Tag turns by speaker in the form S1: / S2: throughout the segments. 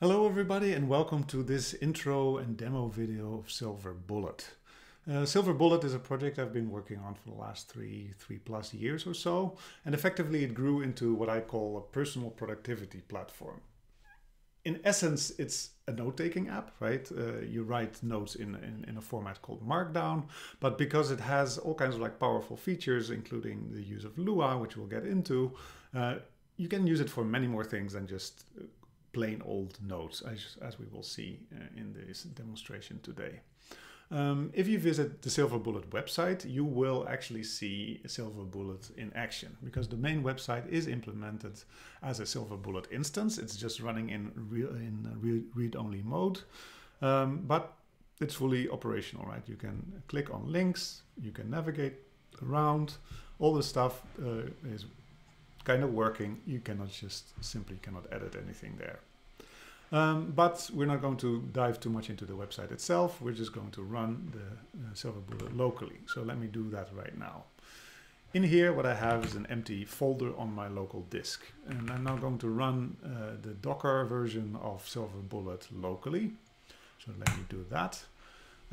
S1: Hello everybody and welcome to this intro and demo video of SilverBullet. Uh, SilverBullet is a project I've been working on for the last three, three plus years or so, and effectively it grew into what I call a personal productivity platform. In essence, it's a note-taking app, right? Uh, you write notes in, in, in, a format called Markdown, but because it has all kinds of like powerful features, including the use of Lua, which we'll get into, uh, you can use it for many more things than just plain old notes, as, as we will see uh, in this demonstration today. Um, if you visit the SilverBullet website, you will actually see SilverBullet in action because the main website is implemented as a SilverBullet instance. It's just running in, real, in read-only mode, um, but it's fully operational, right? You can click on links, you can navigate around, all the stuff uh, is kind of working. You cannot just simply cannot edit anything there. Um, but we're not going to dive too much into the website itself. We're just going to run the uh, SilverBullet locally. So let me do that right now. In here, what I have is an empty folder on my local disk. And I'm now going to run uh, the Docker version of SilverBullet locally. So let me do that,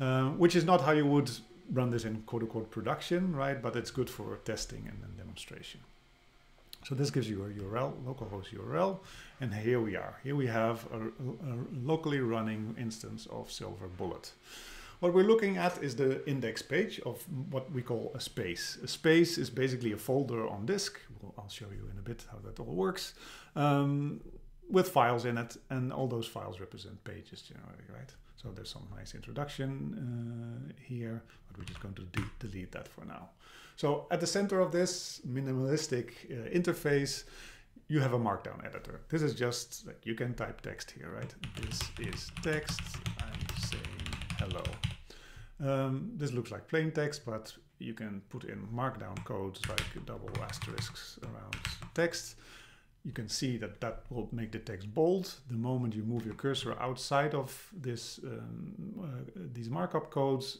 S1: uh, which is not how you would run this in quote-unquote production, right? But it's good for testing and demonstration. So this gives you a URL, localhost URL, and here we are. Here we have a, a, locally running instance of SilverBullet. What we're looking at is the index page of what we call a space. A space is basically a folder on disk. Well, I'll show you in a bit how that all works. Um, with files in it, and all those files represent pages generally, right? So there's some nice introduction uh, here, but we're just going to de delete that for now. So at the center of this minimalistic uh, interface, you have a markdown editor. This is just like you can type text here, right? This is text. I'm saying hello. Um, this looks like plain text, but you can put in markdown codes like double asterisks around text. You can see that that will make the text bold. The moment you move your cursor outside of this um, uh, these markup codes,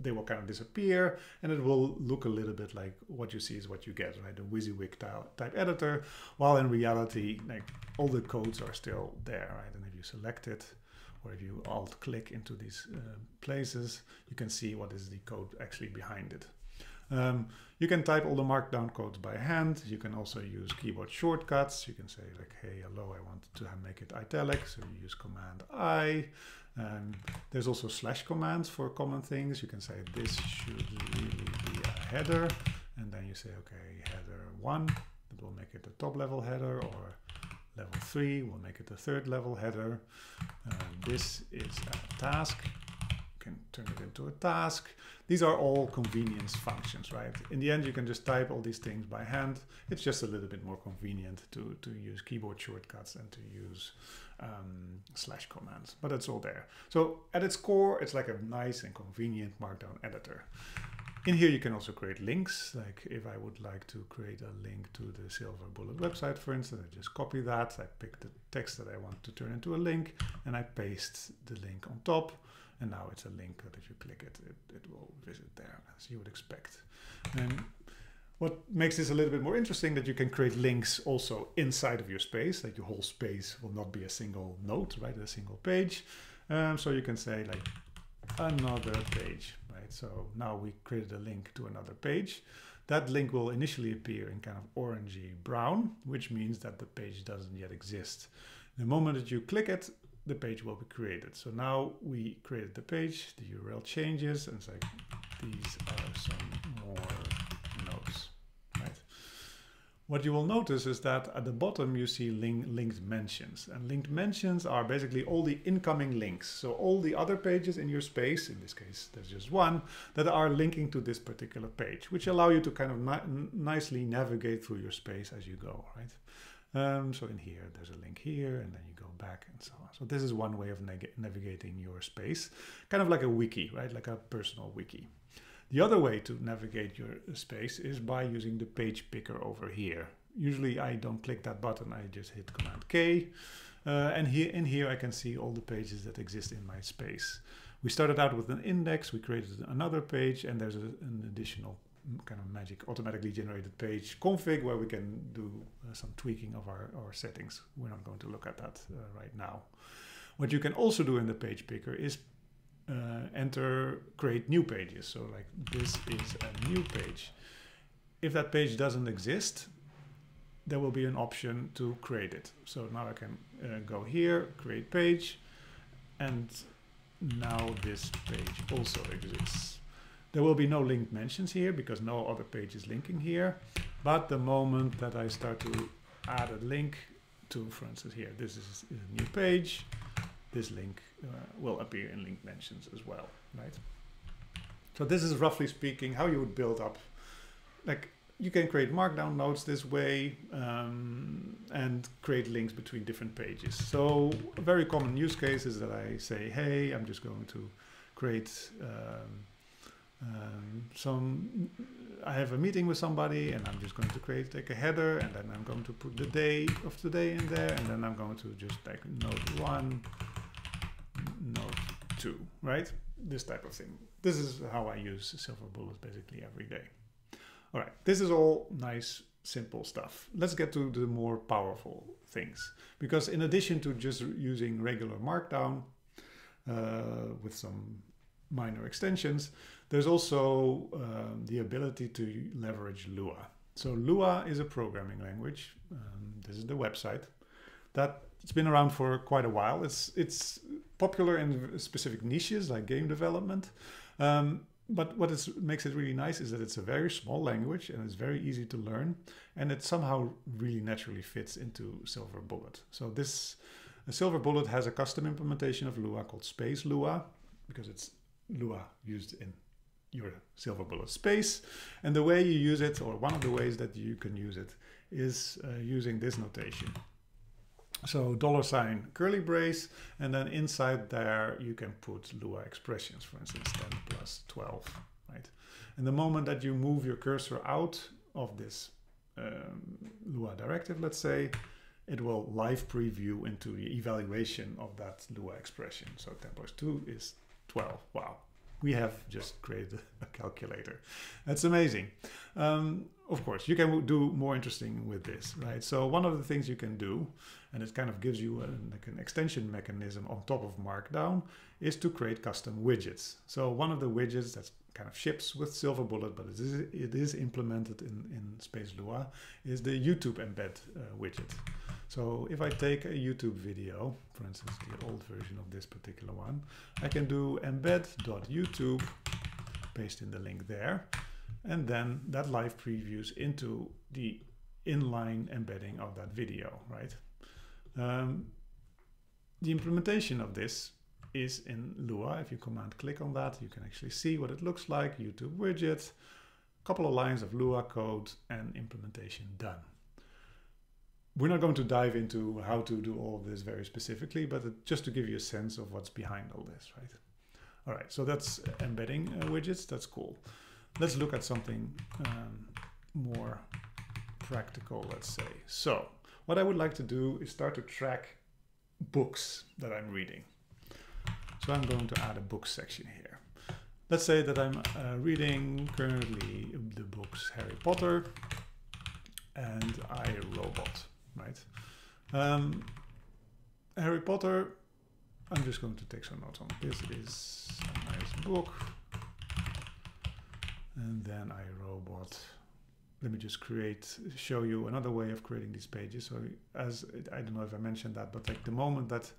S1: they will kind of disappear and it will look a little bit like what you see is what you get, right? The WYSIWYG type editor, while in reality, like all the codes are still there, right? And if you select it, or if you alt click into these uh, places, you can see what is the code actually behind it. Um, you can type all the markdown codes by hand. You can also use keyboard shortcuts. You can say like, hey, hello, I want to make it italic. So you use Command I. Um, there's also slash commands for common things. You can say this should really be a header. And then you say, okay, header one, that will make it a top level header or level three will make it a third level header. Um, this is a task can turn it into a task. These are all convenience functions, right? In the end, you can just type all these things by hand. It's just a little bit more convenient to, to use keyboard shortcuts and to use um, slash commands, but it's all there. So at its core, it's like a nice and convenient Markdown editor. In here, you can also create links. Like if I would like to create a link to the SilverBullet website, for instance, I just copy that. I pick the text that I want to turn into a link and I paste the link on top. And now it's a link that if you click it, it, it will visit there as you would expect. And what makes this a little bit more interesting that you can create links also inside of your space, like your whole space will not be a single note, right, a single page. Um, so you can say like another page, right? So now we created a link to another page. That link will initially appear in kind of orangey brown, which means that the page doesn't yet exist. The moment that you click it, the page will be created. So now we created the page, the URL changes, and it's like, these are some more notes, right? What you will notice is that at the bottom you see link, linked mentions. And linked mentions are basically all the incoming links. So all the other pages in your space, in this case there's just one, that are linking to this particular page, which allow you to kind of ni nicely navigate through your space as you go, right? Um, so in here, there's a link here, and then you go back and so on. So this is one way of navigating your space, kind of like a wiki, right? Like a personal wiki. The other way to navigate your space is by using the page picker over here. Usually I don't click that button, I just hit Command K. Uh, and here in here I can see all the pages that exist in my space. We started out with an index, we created another page, and there's a, an additional kind of magic automatically generated page config where we can do uh, some tweaking of our, our settings. We're not going to look at that uh, right now. What you can also do in the page picker is uh, enter create new pages. So like this is a new page. If that page doesn't exist, there will be an option to create it. So now I can uh, go here, create page, and now this page also exists. There will be no linked mentions here because no other page is linking here. But the moment that I start to add a link to, for instance, here, this is a new page, this link uh, will appear in linked mentions as well, right? So this is roughly speaking how you would build up, like you can create markdown notes this way um, and create links between different pages. So a very common use case is that I say, hey, I'm just going to create um, um, some, I have a meeting with somebody and I'm just going to create like a header and then I'm going to put the day of the day in there and then I'm going to just like note one, note two, right? This type of thing. This is how I use SilverBullet basically every day. All right, this is all nice, simple stuff. Let's get to the more powerful things. Because in addition to just using regular Markdown uh, with some minor extensions, there's also um, the ability to leverage Lua. So Lua is a programming language. Um, this is the website that it's been around for quite a while. It's it's popular in specific niches like game development. Um, but what makes it really nice is that it's a very small language and it's very easy to learn and it somehow really naturally fits into SilverBullet. So this SilverBullet has a custom implementation of Lua called Space Lua because it's Lua used in your SilverBullet space. And the way you use it, or one of the ways that you can use it, is uh, using this notation. So dollar sign curly brace, and then inside there you can put Lua expressions, for instance, 10 plus 12, right? And the moment that you move your cursor out of this um, Lua directive, let's say, it will live preview into the evaluation of that Lua expression. So 10 plus 2 is 12. Wow, we have just created a calculator. That's amazing. Um, of course, you can do more interesting with this, right? So one of the things you can do, and it kind of gives you a, like an extension mechanism on top of Markdown, is to create custom widgets. So one of the widgets that kind of ships with SilverBullet, but it is, it is implemented in, in Space Lua, is the YouTube embed uh, widget. So if I take a YouTube video, for instance, the old version of this particular one, I can do embed.youtube, paste in the link there, and then that live previews into the inline embedding of that video, right? Um, the implementation of this is in Lua. If you command click on that, you can actually see what it looks like, YouTube widget, couple of lines of Lua code and implementation done. We're not going to dive into how to do all this very specifically, but just to give you a sense of what's behind all this, right? All right, so that's embedding uh, widgets. That's cool. Let's look at something um, more practical, let's say. So what I would like to do is start to track books that I'm reading. So I'm going to add a book section here. Let's say that I'm uh, reading currently the books Harry Potter and I Robot right? Um, Harry Potter, I'm just going to take some notes on this is a nice book. And then I robot. Let me just create, show you another way of creating these pages. So as, I don't know if I mentioned that, but like the moment that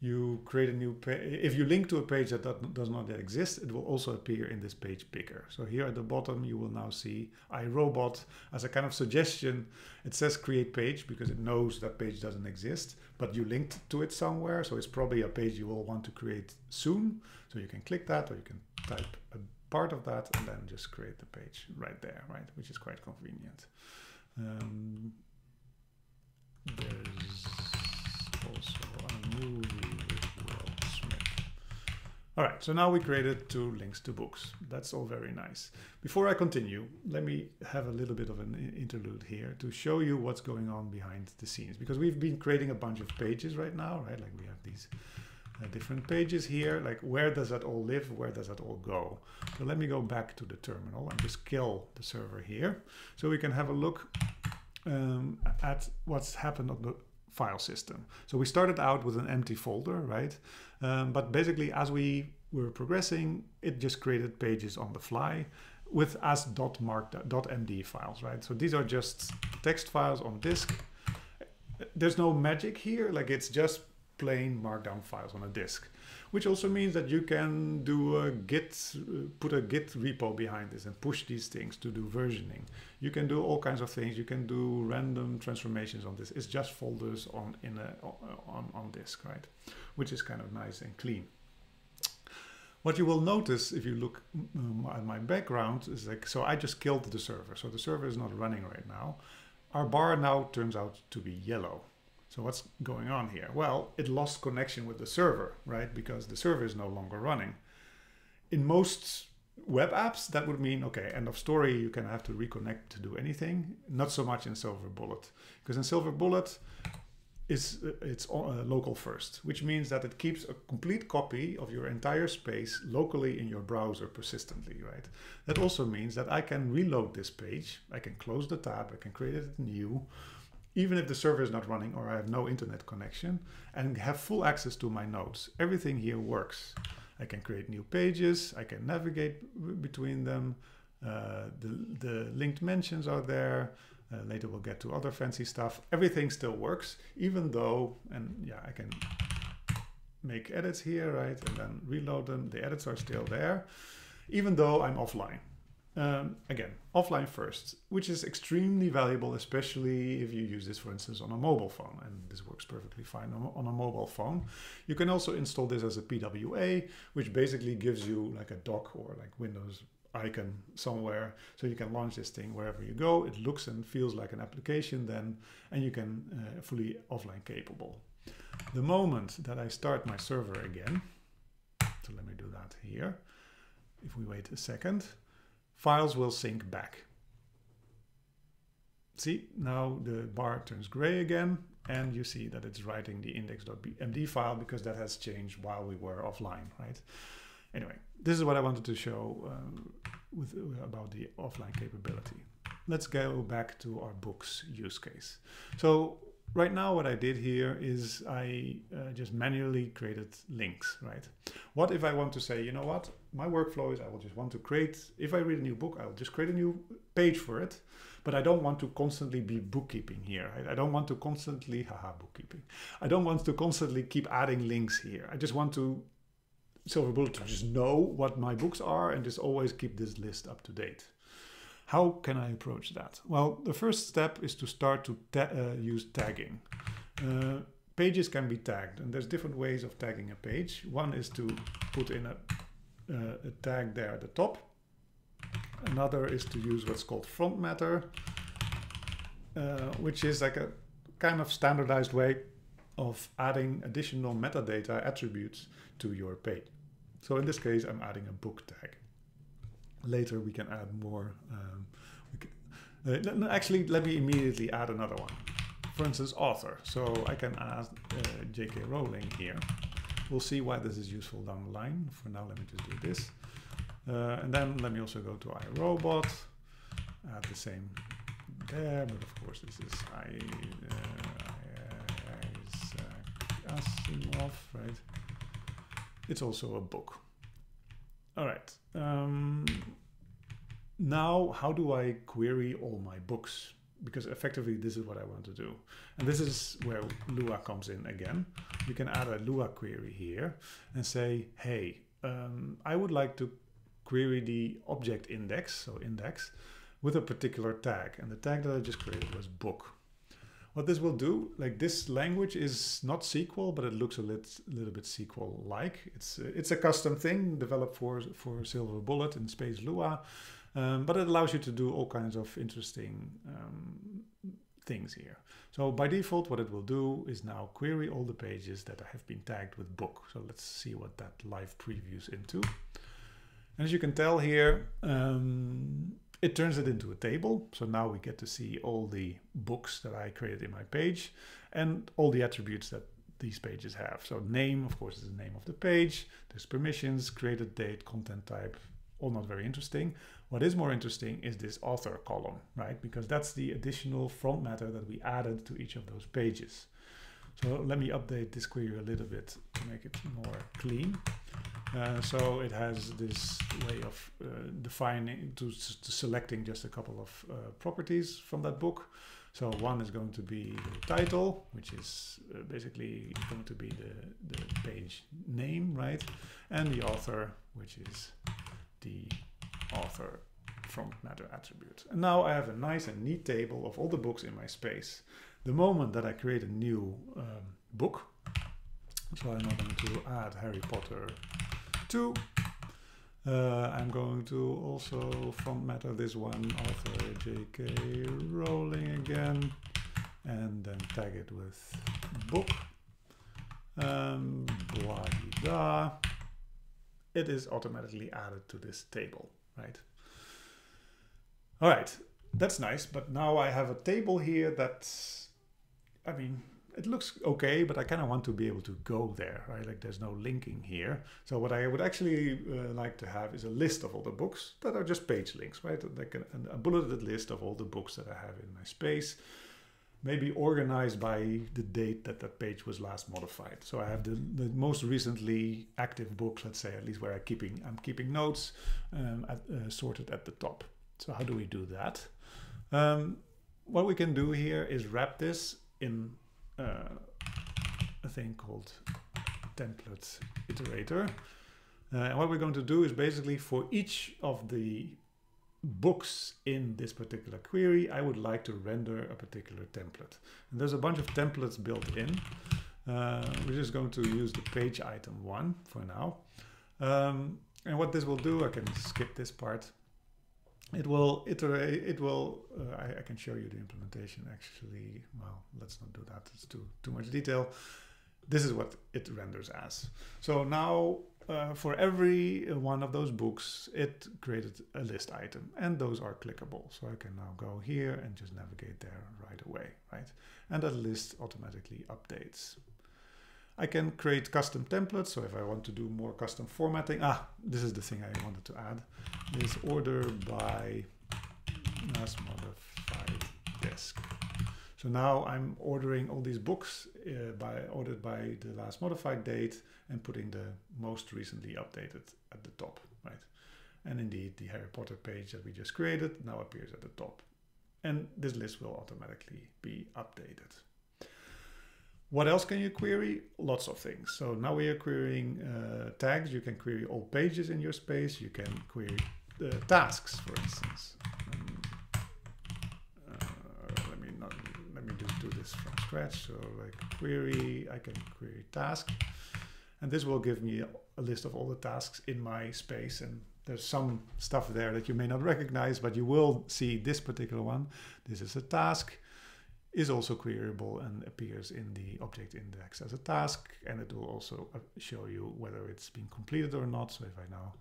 S1: you create a new page. If you link to a page that does not yet exist, it will also appear in this page picker. So here at the bottom, you will now see iRobot as a kind of suggestion. It says create page because it knows that page doesn't exist, but you linked to it somewhere. So it's probably a page you will want to create soon. So you can click that or you can type a part of that and then just create the page right there, right? Which is quite convenient. Um, there's also a movie all right, so now we created two links to books. That's all very nice. Before I continue, let me have a little bit of an interlude here to show you what's going on behind the scenes because we've been creating a bunch of pages right now, right? Like we have these uh, different pages here. Like where does that all live? Where does that all go? So let me go back to the terminal and just kill the server here. So we can have a look um, at what's happened on the file system. So we started out with an empty folder, right? Um, but basically as we were progressing, it just created pages on the fly with as.mark.md files, right? So these are just text files on disk. There's no magic here, like it's just plain markdown files on a disk, which also means that you can do a git, put a git repo behind this and push these things to do versioning. You can do all kinds of things. You can do random transformations on this. It's just folders on in a on on disk, right? Which is kind of nice and clean. What you will notice if you look um, at my background is like, so I just killed the server. So the server is not running right now. Our bar now turns out to be yellow. So what's going on here? Well, it lost connection with the server, right? Because the server is no longer running. In most web apps, that would mean, okay, end of story, you can have to reconnect to do anything. Not so much in SilverBullet. Because in SilverBullet, is uh, it's uh, local first, which means that it keeps a complete copy of your entire space locally in your browser persistently, right? That also means that I can reload this page, I can close the tab, I can create it new, even if the server is not running or I have no internet connection, and have full access to my nodes. Everything here works. I can create new pages, I can navigate between them, uh, the, the linked mentions are there, uh, later we'll get to other fancy stuff. Everything still works, even though, and yeah, I can make edits here, right? And then reload them. The edits are still there, even though I'm offline. Um, again, offline first, which is extremely valuable, especially if you use this, for instance, on a mobile phone. And this works perfectly fine on, a mobile phone. You can also install this as a PWA, which basically gives you like a dock or like Windows icon somewhere so you can launch this thing wherever you go it looks and feels like an application then and you can uh, fully offline capable the moment that I start my server again so let me do that here if we wait a second files will sync back see now the bar turns gray again and you see that it's writing the index.md file because that has changed while we were offline right Anyway, this is what I wanted to show um, with, uh, about the offline capability. Let's go back to our books use case. So right now what I did here is I uh, just manually created links, right? What if I want to say, you know what, my workflow is I will just want to create, if I read a new book, I'll just create a new page for it, but I don't want to constantly be bookkeeping here. Right? I don't want to constantly, haha, bookkeeping. I don't want to constantly keep adding links here. I just want to SilverBullet to just know what my books are and just always keep this list up to date. How can I approach that? Well, the first step is to start to ta uh, use tagging. Uh, pages can be tagged and there's different ways of tagging a page. One is to put in a, a tag there at the top. Another is to use what's called front matter, uh, which is like a kind of standardized way of adding additional metadata attributes to your page. So in this case, I'm adding a book tag. Later we can add more. Um, can, uh, actually, let me immediately add another one. For instance, author. So I can add uh, J.K. Rowling here. We'll see why this is useful down the line. For now, let me just do this. Uh, and then let me also go to iRobot, add the same there, but of course this is I, uh, I, Asimov, right? it's also a book. All right. Um, now, how do I query all my books? Because effectively, this is what I want to do. And this is where Lua comes in again. You can add a Lua query here and say, hey, um, I would like to query the object index, so index, with a particular tag. And the tag that I just created was book what this will do, like this language is not SQL, but it looks a lit, little bit SQL-like. It's it's a custom thing developed for for SilverBullet in Space Lua, um, but it allows you to do all kinds of interesting um, things here. So by default, what it will do is now query all the pages that have been tagged with book. So let's see what that live previews into. And as you can tell here, um, it turns it into a table. So now we get to see all the books that I created in my page and all the attributes that these pages have. So name, of course, is the name of the page. There's permissions, created date, content type, all not very interesting. What is more interesting is this author column, right? Because that's the additional front matter that we added to each of those pages. So let me update this query a little bit to make it more clean. Uh, so it has this way of uh, defining to, to, selecting just a couple of uh, properties from that book. So one is going to be the title, which is uh, basically going to be the, the page name, right? And the author, which is the author front matter attribute. And now I have a nice and neat table of all the books in my space. The moment that I create a new um, book, so I'm going to add Harry Potter 2. Uh, I'm going to also front matter this one, author J.K. Rowling again, and then tag it with book. Um, blah, blah it is automatically added to this table, right? All right, that's nice, but now I have a table here that's, I mean, it looks okay, but I kind of want to be able to go there, right? Like there's no linking here. So what I would actually uh, like to have is a list of all the books that are just page links, right? Like a, a bulleted list of all the books that I have in my space maybe organized by the date that that page was last modified. So I have the, the most recently active books, let's say, at least where I'm keeping I'm keeping notes um, at, uh, sorted at the top. So how do we do that? Um, what we can do here is wrap this in uh, a thing called template iterator. Uh, and what we're going to do is basically for each of the books in this particular query, I would like to render a particular template. And there's a bunch of templates built in. Uh, we're just going to use the page item one for now. Um, and what this will do, I can skip this part. It will iterate, it will, uh, I, I, can show you the implementation actually. Well, let's not do that, it's too, too much detail. This is what it renders as. So now uh, for every one of those books, it created a list item and those are clickable. So I can now go here and just navigate there right away, right? And that list automatically updates. I can create custom templates. So if I want to do more custom formatting, ah, this is the thing I wanted to add, is order by last modified desc. So now I'm ordering all these books uh, by ordered by the last modified date and putting the most recently updated at the top, right? And indeed, the Harry Potter page that we just created now appears at the top. And this list will automatically be updated. What else can you query? Lots of things. So now we are querying uh, tags. You can query all pages in your space. You can query the tasks, for instance. Um, uh, let me not let me just do this from scratch. So like query, I can query task. And this will give me a list of all the tasks in my space. And there's some stuff there that you may not recognize, but you will see this particular one. This is a task, is also queryable and appears in the object index as a task. And it will also uh, show you whether it's been completed or not. So if I now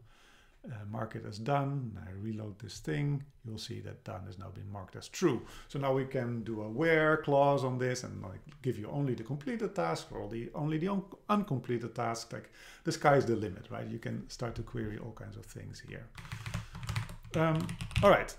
S1: uh, mark it as done. I reload this thing. You'll see that done has now been marked as true. So now we can do a where clause on this and like give you only the completed task or the only the un uncompleted task. Like the sky's the limit, right? You can start to query all kinds of things here. Um, all right.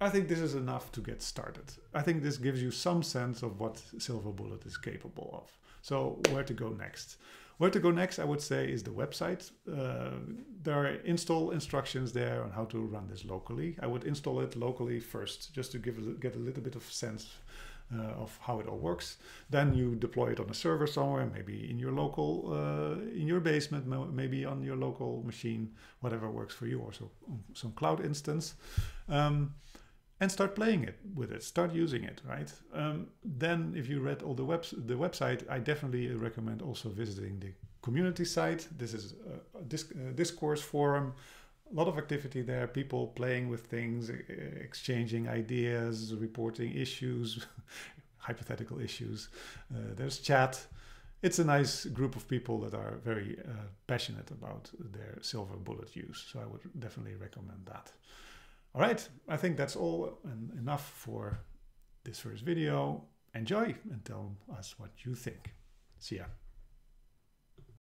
S1: I think this is enough to get started. I think this gives you some sense of what SilverBullet is capable of. So where to go next? Where to go next, I would say, is the website. Uh, there are install instructions there on how to run this locally. I would install it locally first, just to give get a little bit of sense uh, of how it all works. Then you deploy it on a server somewhere, maybe in your local, uh, in your basement, maybe on your local machine, whatever works for you, or so, some cloud instance. Um, and start playing it with it start using it right? Um, then if you read all the webs the website i definitely recommend also visiting the community site. This is a, disc, a discourse forum a lot of activity there people playing with things exchanging ideas reporting issues hypothetical issues. Uh, there's chat. It's a nice group of people that are very uh, passionate about their SilverBullet use so i would definitely recommend that all right, I think that's all and enough for this first video. Enjoy and tell us what you think. See ya.